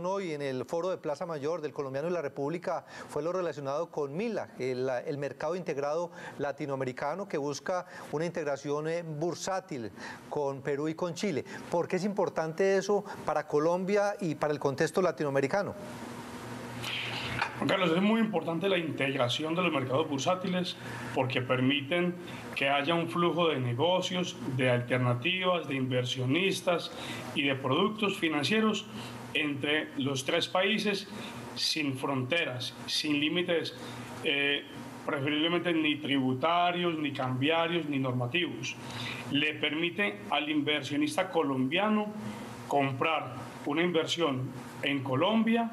conversación hoy en el foro de Plaza Mayor del Colombiano y la República fue lo relacionado con MILA, el, mercado integrado latinoamericano que busca una integración eh, bursátil con Perú y con Chile. ¿Por qué es importante eso para Colombia y para el contexto latinoamericano? Carlos, es muy importante la integración de los mercados bursátiles porque permiten que haya un flujo de negocios, de alternativas, de inversionistas y de productos financieros entre los tres países sin fronteras, sin límites. Eh, preferiblemente ni tributarios, ni cambiarios, ni normativos. Le permite al inversionista colombiano comprar una inversión en Colombia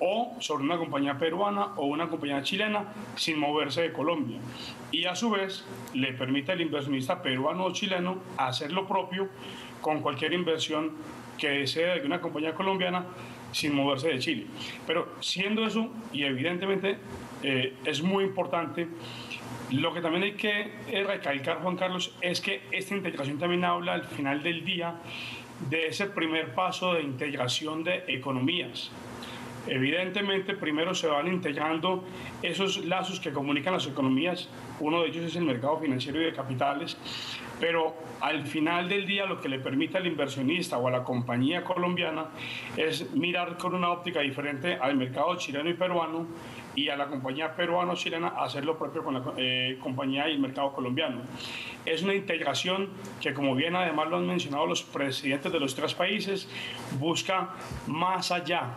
o sobre una compañía peruana o una compañía chilena sin moverse de Colombia. Y a su vez le permite al inversionista peruano o chileno hacer lo propio con cualquier inversión que sea de una compañía colombiana sin moverse de Chile. Pero siendo eso, y evidentemente eh, es muy importante, lo que también hay que recalcar, Juan Carlos, es que esta integración también habla al final del día de ese primer paso de integración de economías. Evidentemente, primero se van integrando esos lazos que comunican las economías. Uno de ellos es el mercado financiero y de capitales. Pero al final del día lo que le permite al inversionista o a la compañía colombiana es mirar con una óptica diferente al mercado chileno y peruano y a la compañía peruano-chilena hacer lo propio con la eh, compañía y el mercado colombiano. Es una integración que, como bien además lo han mencionado los presidentes de los tres países, busca más allá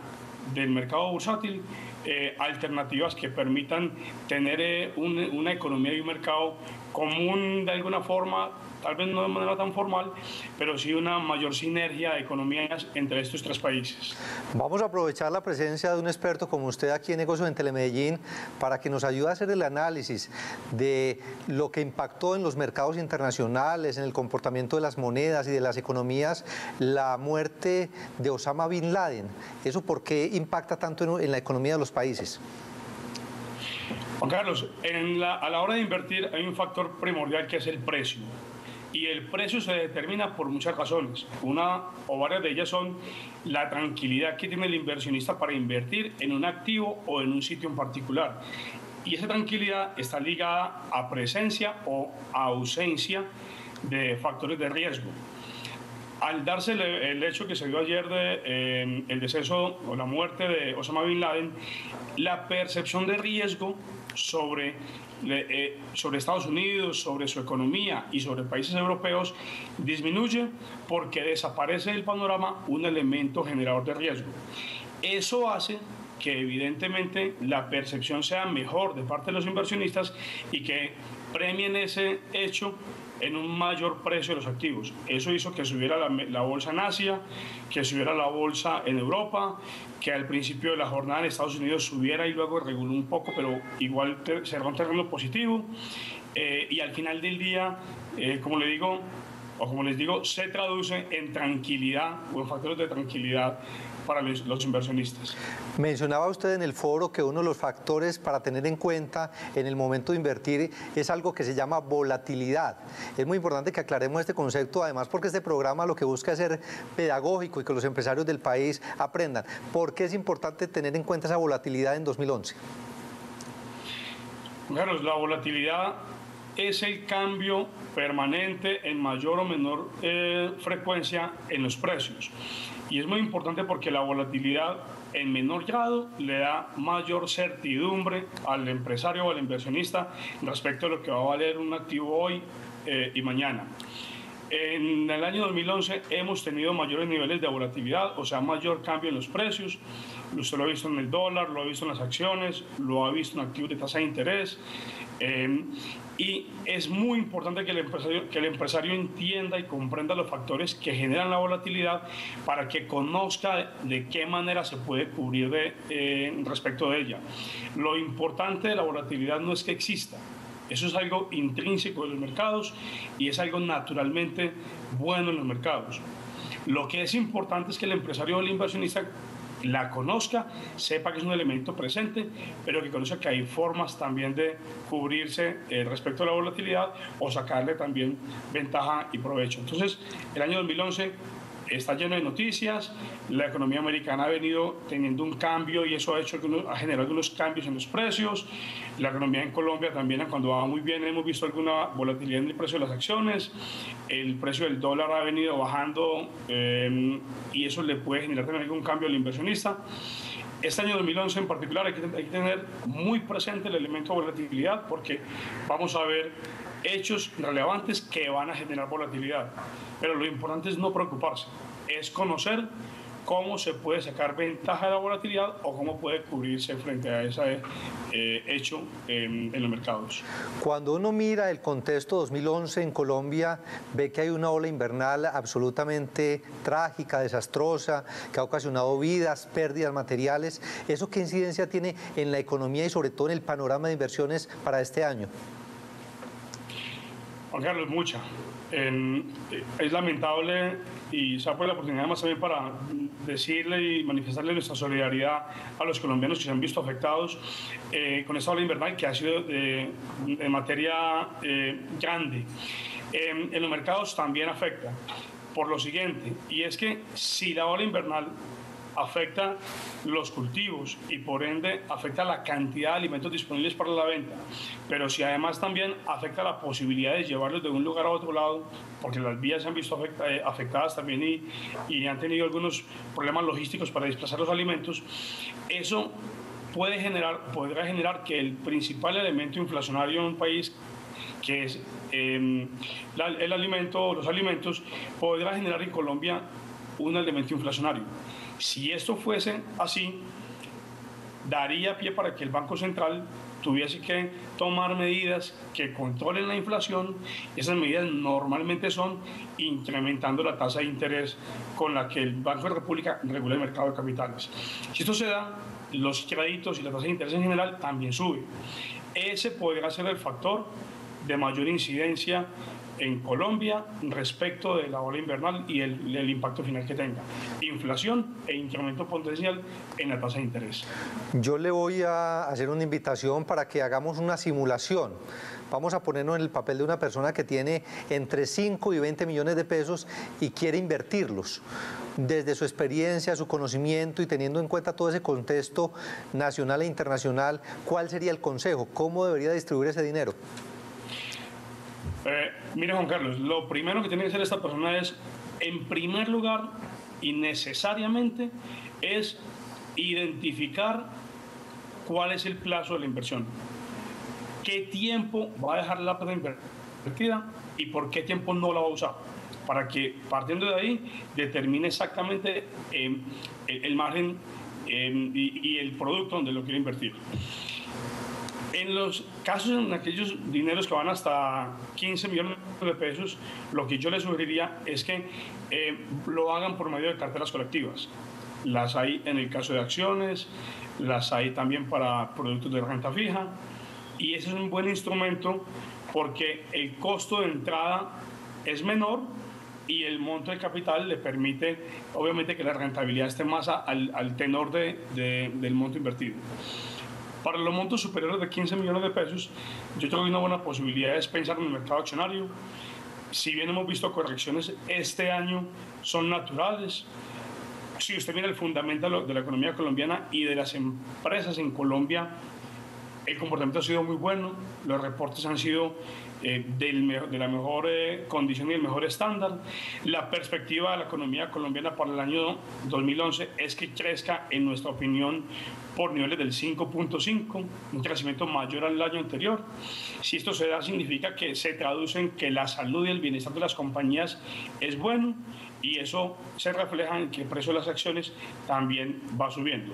del mercado bursátil eh, alternativas que permitan tener eh, una economía y un mercado común de alguna forma tal vez no de manera tan formal, pero sí una mayor sinergia de economías entre estos tres países. Vamos a aprovechar la presencia de un experto como usted aquí en negocios en Telemedellín para que nos ayude a hacer el análisis de lo que impactó en los mercados internacionales, en el comportamiento de las monedas y de las economías, la muerte de Osama Bin Laden. ¿Eso por qué impacta tanto en, la economía de los países? Juan Carlos, a la hora de invertir hay un factor primordial que es el precio y el precio se determina por muchas razones. Una o varias de ellas son la tranquilidad que tiene el inversionista para invertir en un activo o en un sitio en particular. Y esa tranquilidad está ligada a presencia o ausencia de factores de riesgo. Al darse el, hecho que se dio ayer de eh, el deceso o la muerte de Osama Bin Laden, la percepción de riesgo sobre eh, sobre Estados Unidos, sobre su economía y sobre países europeos disminuye porque desaparece del panorama un elemento generador de riesgo. Eso hace que evidentemente la percepción sea mejor de parte de los inversionistas y que premien ese hecho en un mayor precio de los activos. Eso hizo que subiera la, bolsa en Asia, que subiera la bolsa en Europa, que al principio de la jornada en Estados Unidos subiera y luego reguló un poco, pero igual cerró un terreno positivo. Eh, y al final del día, eh, como le digo, o como les digo, se traduce en tranquilidad o en factores de tranquilidad para los, inversionistas. Mencionaba usted en el foro que uno de los factores para tener en cuenta en el momento de invertir es algo que se llama volatilidad. Es muy importante que aclaremos este concepto, además porque este programa lo que busca es ser pedagógico y que los empresarios del país aprendan. ¿Por qué es importante tener en cuenta esa volatilidad en 2011? Carlos, la volatilidad es el cambio permanente en mayor o menor eh, frecuencia en los precios. Y es muy importante porque la volatilidad en menor grado le da mayor certidumbre al empresario o al inversionista respecto a lo que va a valer un activo hoy eh, y mañana. En el año 2011 hemos tenido mayores niveles de volatilidad, o sea, mayor cambio en los precios. Usted lo ha visto en el dólar, lo ha visto en las acciones, lo ha visto en activos de tasa de interés. Eh, y es muy importante que el, empresario, que el empresario entienda y comprenda los factores que generan la volatilidad para que conozca de qué manera se puede cubrir eh, respecto de ella. Lo importante de la volatilidad no es que exista, eso es algo intrínseco de los mercados y es algo naturalmente bueno en los mercados. Lo que es importante es que el empresario o el inversionista la conozca, sepa que es un elemento presente, pero que conozca que hay formas también de cubrirse eh, respecto a la volatilidad o sacarle también ventaja y provecho. Entonces, el año 2011 está lleno de noticias, la economía americana ha venido teniendo un cambio y eso ha, hecho, ha generado algunos cambios en los precios, la economía en Colombia también cuando va muy bien hemos visto alguna volatilidad en el precio de las acciones, el precio del dólar ha venido bajando eh, y eso le puede generar también algún cambio al inversionista. Este año 2011 en particular hay que, tener muy presente el elemento de volatilidad porque vamos a ver hechos relevantes que van a generar volatilidad. Pero lo importante es no preocuparse, es conocer cómo se puede sacar ventaja de la volatilidad o cómo puede cubrirse frente a ese eh, hecho en, en, los mercados. Cuando uno mira el contexto 2011 en Colombia, ve que hay una ola invernal absolutamente trágica, desastrosa, que ha ocasionado vidas, pérdidas materiales. ¿Eso qué incidencia tiene en la economía y sobre todo en el panorama de inversiones para este año? Juan Carlos, mucha. es lamentable y ha puesto la oportunidad más también para decirle y manifestarle nuestra solidaridad a los colombianos que se han visto afectados eh, con esta ola invernal que ha sido de, materia eh, grande. en los mercados también afecta por lo siguiente, y es que si la ola invernal afecta los cultivos y por ende afecta la cantidad de alimentos disponibles para la venta. Pero si además también afecta la posibilidad de llevarlos de un lugar a otro lado, porque las vías se han visto eh, afectadas también y, y han tenido algunos problemas logísticos para desplazar los alimentos, eso puede generar, podrá generar que el principal elemento inflacionario en un país que es eh, el alimento, los alimentos, podrá generar en Colombia un elemento inflacionario. Si esto fuese así, daría pie para que el Banco Central tuviese que tomar medidas que controlen la inflación. Esas medidas normalmente son incrementando la tasa de interés con la que el Banco de República regula el mercado de capitales. Si esto se da, los créditos y la tasa de interés en general también suben. Ese podría ser el factor de mayor incidencia en Colombia respecto de la ola invernal y el, impacto final que tenga. Inflación e incremento potencial en la tasa de interés. Yo le voy a hacer una invitación para que hagamos una simulación. Vamos a ponernos en el papel de una persona que tiene entre 5 y 20 millones de pesos y quiere invertirlos. Desde su experiencia, su conocimiento y teniendo en cuenta todo ese contexto nacional e internacional, ¿cuál sería el consejo? ¿Cómo debería distribuir ese dinero? Eh, mire Juan Carlos, lo primero que tiene que hacer esta persona es, en primer lugar y necesariamente, es identificar cuál es el plazo de la inversión. ¿Qué tiempo va a dejar la plata invertida y por qué tiempo no la va a usar? Para que partiendo de ahí determine exactamente eh, el margen eh, y, y el producto donde lo quiere invertir. En los casos, en aquellos dineros que van hasta 15 millones de pesos, lo que yo les sugeriría es que eh, lo hagan por medio de carteras colectivas. Las hay en el caso de acciones, las hay también para productos de renta fija, y ese es un buen instrumento porque el costo de entrada es menor y el monto de capital le permite, obviamente, que la rentabilidad esté más al, tenor del monto invertido. Para los montos superiores de 15 millones de pesos, yo creo que una buena posibilidad es pensar en el mercado accionario. Si bien hemos visto correcciones este año, son naturales. Si usted mira el fundamento de la economía colombiana y de las empresas en Colombia, el comportamiento ha sido muy bueno, los reportes han sido eh, de la mejor eh, condición y el mejor estándar. La perspectiva de la economía colombiana para el año 2011 es que crezca, en nuestra opinión, por niveles del 5.5, un crecimiento mayor al año anterior. Si esto se da, significa que se traduce en que la salud y el bienestar de las compañías es bueno y eso se refleja en que el precio de las acciones también va subiendo.